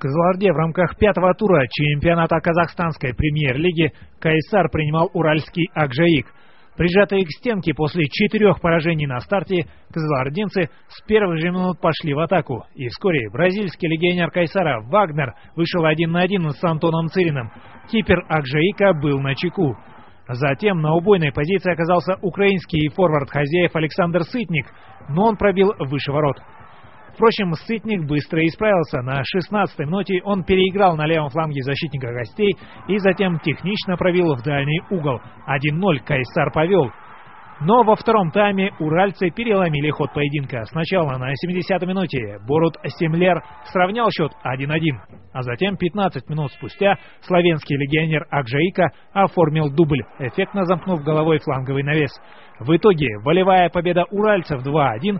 В в рамках пятого тура чемпионата казахстанской премьер-лиги Кайсар принимал уральский Акжаик. Прижатые к стенке после четырех поражений на старте, кызылординцы с первых же минут пошли в атаку. И вскоре бразильский легионер Кайсара Вагнер вышел один на один с Антоном Цириным. Кипер Акжаика был на чеку. Затем на убойной позиции оказался украинский форвард хозяев Александр Сытник, но он пробил выше ворот. Впрочем, Сытник быстро исправился. На 16-й минуте он переиграл на левом фланге защитника гостей и затем технично пробил в дальний угол. 1-0 Кайсар повел. Но во втором тайме уральцы переломили ход поединка. Сначала на 70-й минуте Борут Семлер сравнял счет 1-1, а затем 15 минут спустя славянский легионер Акжаика оформил дубль, эффектно замкнув головой фланговый навес. В итоге волевая победа уральцев 2-1